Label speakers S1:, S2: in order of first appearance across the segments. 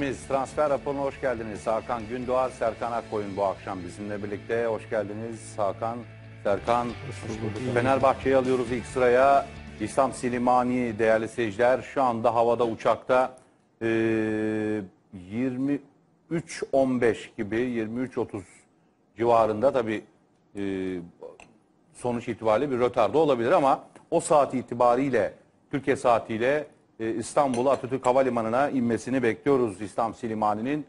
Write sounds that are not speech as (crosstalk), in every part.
S1: Biz transfer raporuna hoş geldiniz. Hakan Gündoğar, Serkan Akkoyun bu akşam bizimle birlikte. Hoş geldiniz Hakan, Serkan. Fenerbahçe'yi alıyoruz ilk sıraya. İslam Silimani değerli seyirciler şu anda havada uçakta e, 23.15 gibi 23.30 civarında tabi sonuç itibariyle bir rötarda olabilir ama o saat itibariyle Türkiye saatiyle e, İstanbul Atatürk Havalimanı'na inmesini bekliyoruz İslam Silimani'nin.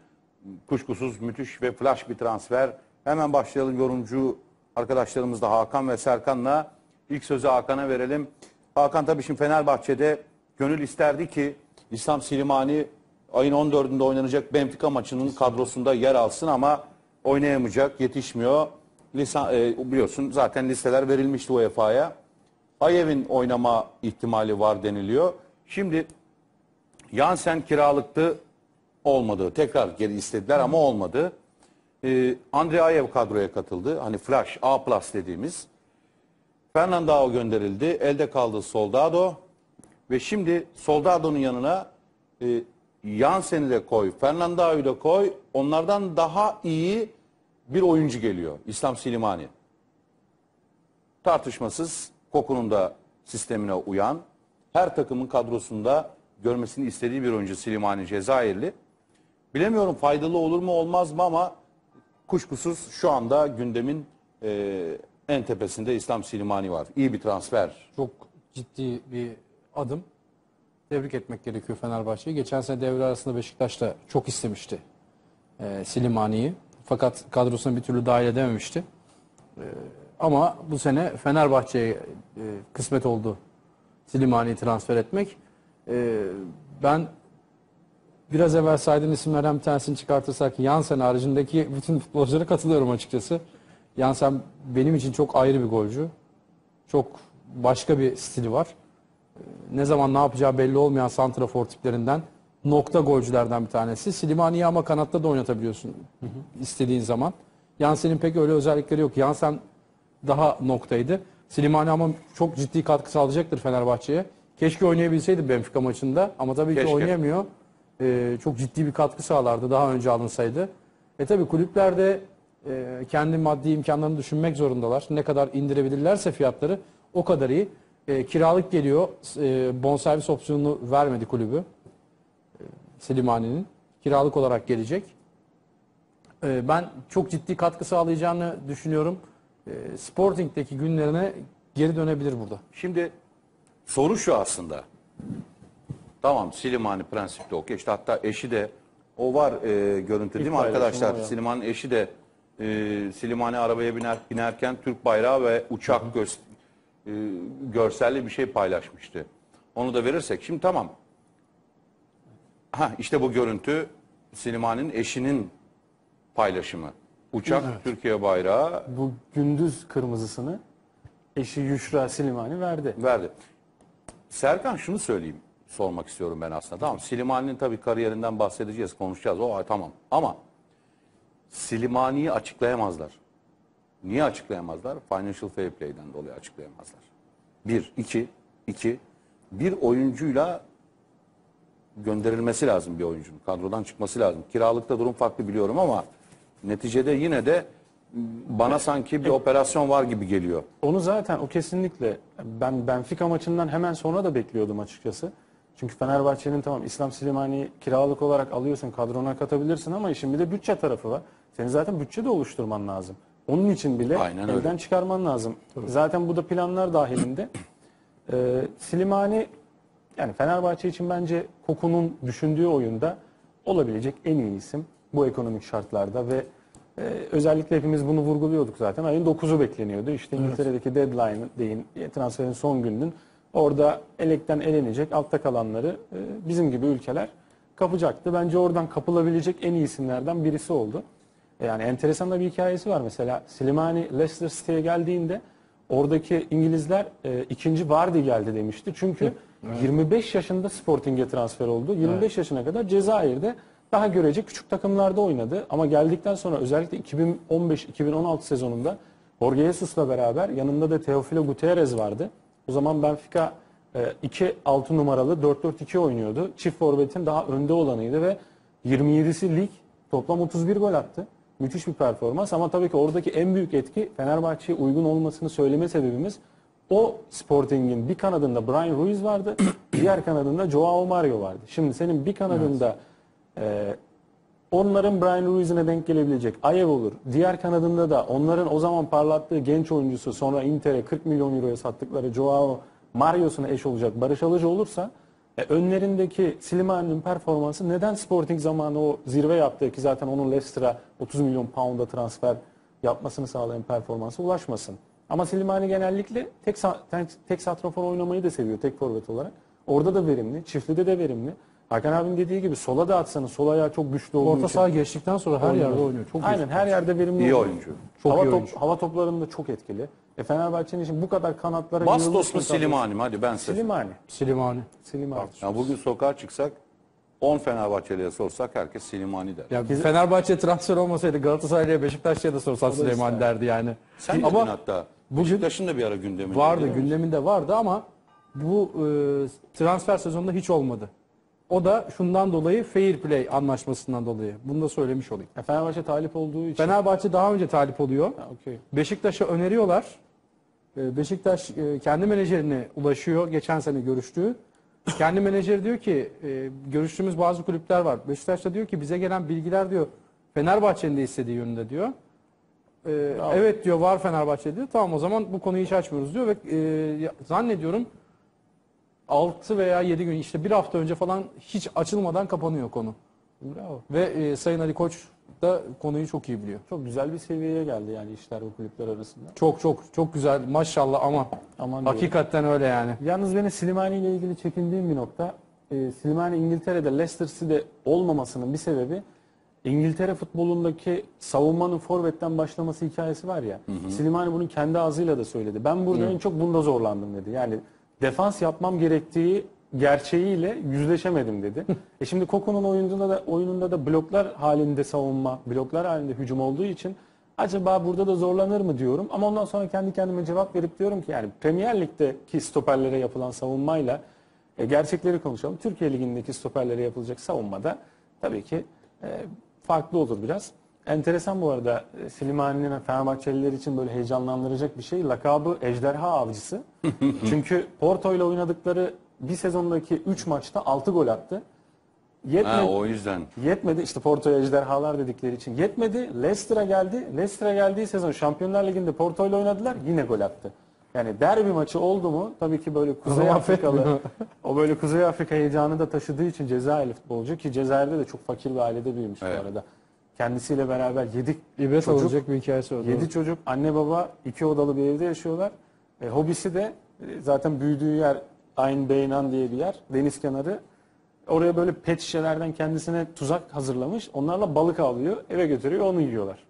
S1: Kuşkusuz müthiş ve flash bir transfer. Hemen başlayalım yorumcu arkadaşlarımız da Hakan ve Serkan'la. İlk sözü Hakan'a verelim. Hakan tabii şimdi Fenerbahçe'de gönül isterdi ki İslam Silimani ayın 14'ünde oynanacak Benfica maçının kadrosunda yer alsın ama oynayamayacak, yetişmiyor. Lisan, e, biliyorsun zaten listeler verilmişti UEFA'ya. Ayev'in oynama ihtimali var deniliyor. Şimdi Yansen kiralıktı olmadı. Tekrar geri istediler ama olmadı. Ee, Andre Ayev kadroya katıldı. Hani Flash A Plus dediğimiz. Fernandao gönderildi. Elde kaldı Soldado. Ve şimdi Soldado'nun yanına e, Jansen'i de koy, Fernandao'yu da koy. Onlardan daha iyi bir oyuncu geliyor. İslam Silimani. Tartışmasız Koku'nun da sistemine uyan, her takımın kadrosunda görmesini istediği bir oyuncu Silimani Cezayirli. Bilemiyorum faydalı olur mu olmaz mı ama kuşkusuz şu anda gündemin e, en tepesinde İslam Silimani var. İyi bir transfer.
S2: Çok ciddi bir adım. Tebrik etmek gerekiyor Fenerbahçe'yi. Geçen sene devre arasında Beşiktaş da çok istemişti e, Silimani'yi. Fakat kadrosuna bir türlü dahil edememişti. E, ama bu sene Fenerbahçe'ye e, kısmet oldu Silimani'yi transfer etmek. E, ben biraz evvel saydığım isimlerden bir tanesini çıkartırsak Yansen haricindeki bütün futbolculara katılıyorum açıkçası. Yansen benim için çok ayrı bir golcü. Çok başka bir stili var. Ee, Ne zaman ne yapacağı belli olmayan santrafor tiplerinden nokta golcülerden bir tanesi. Silimani'yi ama kanatta da oynatabiliyorsun istediğin zaman. Yansen'in pek öyle özellikleri yok. Yansen daha noktaydı. Slimani ama çok ciddi katkı sağlayacaktır Fenerbahçe'ye. Keşke oynayabilseydi Benfica maçında ama tabii
S1: Keşke.
S2: ki oynayamıyor. Ee, çok ciddi bir katkı sağlardı daha önce alınsaydı. E tabii kulüplerde e, kendi maddi imkanlarını düşünmek zorundalar. Ne kadar indirebilirlerse fiyatları o kadar iyi. E, kiralık geliyor. E, bonservis opsiyonunu vermedi kulübü. E, Slimani'nin. Kiralık olarak gelecek. E, ben çok ciddi katkı sağlayacağını düşünüyorum. E, Sporting'deki günlerine geri dönebilir burada.
S1: Şimdi soru şu aslında. Tamam Silimani prensipte okey. İşte hatta eşi de o var e, görüntü değil mi arkadaşlar?
S2: o ya.
S1: Siliman'ın eşi de e, Silimani arabaya biner, binerken Türk bayrağı ve uçak gös- e, görselli bir şey paylaşmıştı. Onu da verirsek. Şimdi tamam. Ha işte bu görüntü Silimani'nin eşinin paylaşımı. Uçak Türkiye bayrağı
S3: Bu gündüz kırmızısını eşi Yüşra Silimani verdi.
S1: verdi. Serkan şunu söyleyeyim. Sormak istiyorum ben aslında. Tamam Silimani'nin tabii kariyerinden bahsedeceğiz, konuşacağız. O tamam. Ama Silimani'yi açıklayamazlar. Niye açıklayamazlar? Financial Fair Play'den dolayı açıklayamazlar. Bir, iki, iki. Bir oyuncuyla gönderilmesi lazım bir oyuncunun. Kadrodan çıkması lazım. Kiralıkta durum farklı biliyorum ama neticede yine de bana sanki bir operasyon var gibi geliyor.
S3: Onu zaten o kesinlikle ben Benfica maçından hemen sonra da bekliyordum açıkçası. Çünkü Fenerbahçe'nin tamam İslam Silimani'yi kiralık olarak alıyorsun, kadrona katabilirsin ama işin bir de bütçe tarafı var. Senin zaten bütçe de oluşturman lazım. Onun için bile
S1: Aynen öyle.
S3: elden çıkarman lazım. Zaten bu da planlar dahilinde. (clears throat) Ee, Silimani yani Fenerbahçe için bence Koku'nun düşündüğü oyunda olabilecek en iyi isim bu ekonomik şartlarda ve e, özellikle hepimiz bunu vurguluyorduk zaten. Ayın 9'u bekleniyordu. İşte İngiltere'deki deadline deyin transferin son gününün orada elekten elenecek altta kalanları e, bizim gibi ülkeler kapacaktı. Bence oradan kapılabilecek en iyi isimlerden birisi oldu. E, Yani enteresan da bir hikayesi var. Mesela Slimani Leicester City'ye geldiğinde oradaki İngilizler e, ikinci Vardy geldi demişti. Çünkü 25 yaşında Sporting'e transfer oldu. 25 yaşına kadar Cezayir'de daha görece küçük takımlarda oynadı. Ama geldikten sonra özellikle 2015-2016 sezonunda Jorge Jesus'la beraber yanında da Teofilo Gutierrez vardı. O zaman Benfica 2-6 numaralı 4-4-2 oynuyordu. Çift forvetin daha önde olanıydı ve 27'si lig. Toplam 31 gol attı. Müthiş bir performans ama tabii ki oradaki en büyük etki Fenerbahçe'ye uygun olmasını söyleme sebebimiz o Sporting'in bir kanadında Brian Ruiz vardı, (clears throat) diğer kanadında Joao Mario vardı. Şimdi senin bir kanadında e, onların Brian Ruiz'ine denk gelebilecek Ayev olur. Diğer kanadında da onların o zaman parlattığı genç oyuncusu sonra Inter'e 40 milyon euroya sattıkları Joao Mario'suna eş olacak Barış Alıcı olursa e, önlerindeki Slimani'nin performansı neden Sporting zamanı o zirve yaptığı ki zaten onun Leicester'a 30 milyon pound'a transfer yapmasını sağlayan performansa ulaşmasın. Ama Slimani genellikle tek, tek, tek santrafor oynamayı da seviyor tek forvet olarak. Orada da verimli, çiftlide de verimli. Hakan abinin dediği gibi sola da atsanız sol ayağı çok güçlü olduğu
S2: Orta
S3: için.
S2: saha geçtikten sonra her yerde oynuyor. Çok
S3: Aynen her yerde verimli.
S1: İyi
S3: oluyor.
S1: oyuncu.
S2: Çok
S3: hava,
S2: iyi
S3: top-
S2: oyuncu.
S3: hava toplarında çok etkili. E Fenerbahçe'nin için bu kadar kanatlara
S1: Bastos mu Silimani mi? Hadi ben size.
S3: Silimani.
S2: Silimani.
S3: Silimani.
S1: Ya bugün sokağa çıksak 10 Fenerbahçeli'ye sorsak herkes Silimani der.
S2: Ya Fenerbahçe transfer olmasaydı Galatasaray'a Beşiktaş'a da sorsan
S3: da
S2: Süleyman
S3: ister.
S2: derdi yani.
S1: Sen
S2: ama
S1: dedin hatta. Beşiktaş'ın da bir ara gündeminde.
S2: vardı gündeminde vardı ama bu e, transfer sezonunda hiç olmadı. O da şundan dolayı fair play anlaşmasından dolayı. Bunu da söylemiş olayım.
S3: E, Fenerbahçe talip olduğu için.
S2: Fenerbahçe daha önce talip oluyor.
S3: Ha, okey.
S2: Beşiktaş'a öneriyorlar. Ee, Beşiktaş e, kendi menajerine ulaşıyor. Geçen sene görüştüğü. Kendi menajeri diyor ki e, görüştüğümüz bazı kulüpler var. Beşiktaş da diyor ki bize gelen bilgiler diyor Fenerbahçe'nin de istediği yönünde diyor. Ee, evet diyor var Fenerbahçe diyor. Tamam o zaman bu konuyu hiç açmıyoruz diyor ve e, zannediyorum 6 veya 7 gün işte bir hafta önce falan hiç açılmadan kapanıyor konu.
S3: Bravo.
S2: Ve e, Sayın Ali Koç da konuyu çok iyi biliyor.
S3: Çok güzel bir seviyeye geldi yani işler bu kulüpler arasında.
S2: Çok çok çok güzel maşallah ama
S3: Aman diyorum.
S2: hakikaten öyle yani.
S3: Yalnız benim Slimani ile ilgili çekindiğim bir nokta. E, Slimani İngiltere'de Leicester City'de olmamasının bir sebebi İngiltere futbolundaki savunmanın forvetten başlaması hikayesi var ya. Slimani bunu kendi ağzıyla da söyledi. Ben burada en çok bunda zorlandım dedi. Yani defans yapmam gerektiği gerçeğiyle yüzleşemedim dedi. (laughs) e şimdi Koko'nun oyununda da oyununda da bloklar halinde savunma, bloklar halinde hücum olduğu için acaba burada da zorlanır mı diyorum. Ama ondan sonra kendi kendime cevap verip diyorum ki yani Premier Lig'deki stoperlere yapılan savunmayla e, gerçekleri konuşalım. Türkiye Ligi'ndeki stoperlere yapılacak savunmada tabii ki e, farklı olur biraz. Enteresan bu arada e, Slimani'nin Fenerbahçeliler için böyle heyecanlandıracak bir şey. Lakabı Ejderha Avcısı. (laughs) Çünkü Porto ile oynadıkları bir sezondaki 3 maçta 6 gol attı. Yetmedi.
S1: Ha, o yüzden.
S3: Yetmedi işte Porto'ya ejderhalar dedikleri için. Yetmedi. Leicester'a geldi. Leicester'a geldiği sezon Şampiyonlar Ligi'nde Porto ile oynadılar. Yine gol attı. Yani derbi maçı oldu mu tabii ki böyle Kuzey Afrikalı o böyle Kuzey Afrika heyecanı da taşıdığı için Cezayirli futbolcu ki Cezayir'de de çok fakir bir ailede büyümüş
S1: Evet.
S3: bu arada. Kendisiyle beraber 7
S2: İbret
S3: çocuk,
S2: olacak bir hikayesi var.
S3: 7 çocuk anne baba iki odalı bir evde yaşıyorlar. E, hobisi de e, zaten büyüdüğü yer Ayn Beynan diye bir yer. Deniz kenarı. Oraya böyle pet şişelerden kendisine tuzak hazırlamış. Onlarla balık avlıyor. Eve götürüyor onu yiyorlar.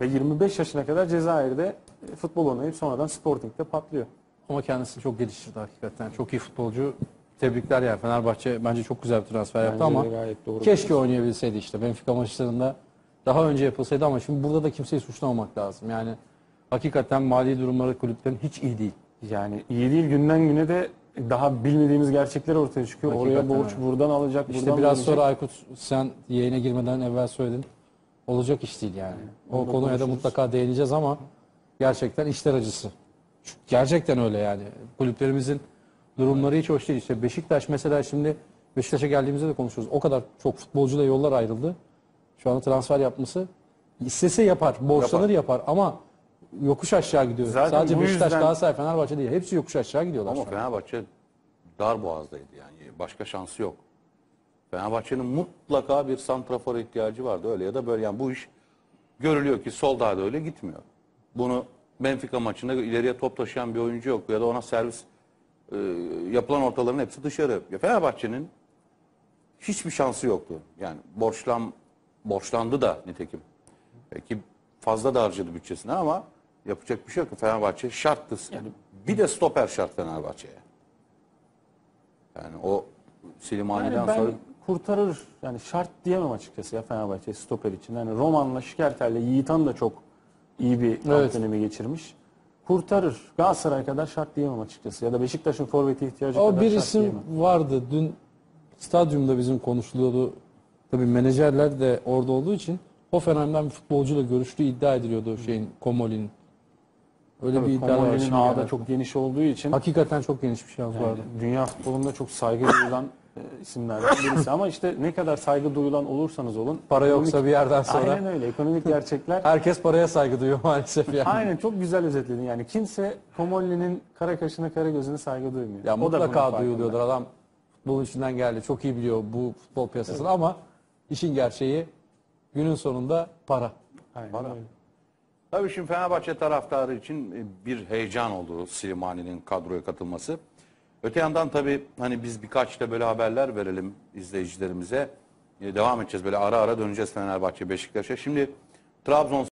S3: Ve 25 yaşına kadar Cezayir'de e, futbol oynayıp sonradan Sporting'de patlıyor.
S2: Ama kendisi çok geliştirdi hakikaten. Çok iyi futbolcu. Tebrikler yani Fenerbahçe bence çok güzel bir transfer yaptı
S3: Bence
S2: ama
S3: de gayet doğru.
S2: keşke oynayabilseydi işte. Benfica maçlarında daha önce yapılsaydı ama şimdi burada da kimseyi suçlamamak lazım. Yani hakikaten mali durumları kulüplerin hiç iyi değil.
S3: Yani iyi değil günden güne de daha bilmediğimiz gerçekler ortaya çıkıyor.
S2: Hakikaten
S3: Oraya borç
S2: öyle.
S3: buradan alacak,
S2: İşte
S3: buradan
S2: biraz
S3: alacak.
S2: sonra Aykut sen yayına girmeden evvel söyledin. Olacak iş değil yani. O konuya da
S3: konuşuruz.
S2: mutlaka değineceğiz ama gerçekten işler acısı. Gerçekten öyle yani. Kulüplerimizin durumları hiç hoş değil. İşte Beşiktaş mesela şimdi Beşiktaş'a geldiğimizde de konuşuyoruz. O kadar çok futbolcuyla yollar ayrıldı. Şu anda transfer yapması istese yapar, borçlanır yapar, ama yokuş aşağı gidiyor.
S3: Zaten
S2: Sadece
S3: bu
S2: Beşiktaş,
S3: yüzden-
S2: Galatasaray, Fenerbahçe değil. Hepsi yokuş aşağı gidiyorlar.
S1: Ama
S2: şu an.
S1: Fenerbahçe dar boğazdaydı yani. Başka şansı yok. Fenerbahçe'nin mutlaka bir santrafora ihtiyacı vardı öyle ya da böyle. Yani bu iş görülüyor ki solda da öyle gitmiyor. Bunu Benfica maçında ileriye top taşıyan bir oyuncu yok ya da ona servis e, yapılan ortaların hepsi dışarı. Ya Fenerbahçe'nin hiçbir şansı yoktu. Yani borçlan borçlandı da nitekim. Belki fazla da harcadı bütçesine ama yapacak bir şey yok. Fenerbahçe şarttı. Yani bir de stoper şart Fenerbahçe'ye. Yani o Silimani'den
S3: Yani ben
S1: sonra
S3: kurtarır yani şart diyemem açıkçası ya Fenerbahçe stoper için. Yani Roman'la Şikertel'le Yiğitan da çok iyi bir
S2: Evet.
S3: dönemi geçirmiş. Kurtarır. Galatasaray kadar şart diyemem açıkçası. Ya da Beşiktaş'ın forvete ihtiyacı
S2: O
S3: kadar
S2: bir
S3: şart
S2: isim
S3: diyemem.
S2: vardı. Dün stadyumda bizim konuşuluyordu. tabii menajerler de orada olduğu için Hoffenheim'den bir futbolcuyla görüştüğü iddia ediliyordu şeyin Komoli'nin. Öyle bir
S3: Tabii
S2: iddia var. Şimdi
S3: ağda
S2: yani.
S3: çok geniş olduğu için
S2: Hakikaten çok geniş bir şans
S3: yani
S2: vardı.
S3: dünya futbolunda çok saygı duyulan e, isimlerden birisi. Ama işte ne kadar saygı duyulan olursanız olun.
S2: Para
S3: ekonomik-
S2: yoksa bir yerden sonra
S3: Aynen öyle. Ekonomik (laughs) gerçekler.
S2: herkes paraya saygı duyuyor maalesef yani.
S3: Aynen çok güzel özetledin. Yani kimse Komoli'nin kara kaşına kara gözüne saygı duymuyor.
S2: Ya
S3: O da
S2: mutlaka
S3: farkında.
S2: duyuluyordur. Adam futbolun içinden geldi. Çok iyi biliyor bu futbol piyasasını ama işin gerçeği günün sonunda para.
S3: Aynen öyle.
S1: Tabii şimdi Fenerbahçe taraftarı için e, bir heyecan oldu Slimani'nin kadroya katılması. Öte yandan tabii hani biz birkaç da böyle haberler verelim izleyicilerimize. E, Devam edeceğiz böyle ara ara döneceğiz Fenerbahçe Beşiktaş'a. Şimdi Trabzon